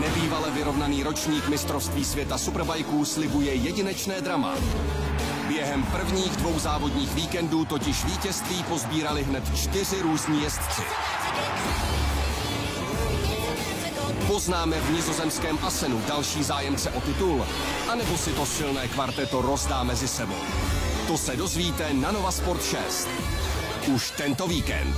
Nebývale vyrovnaný ročník mistrovství světa superbajků slibuje jedinečné drama. Během prvních dvou závodních víkendů totiž vítězství pozbírali hned čtyři různí jezdci. Poznáme v nizozemském Asenu další zájemce o titul, anebo si to silné kvarteto rozdá mezi sebou. To se dozvíte na Nova Sport 6. Už tento víkend.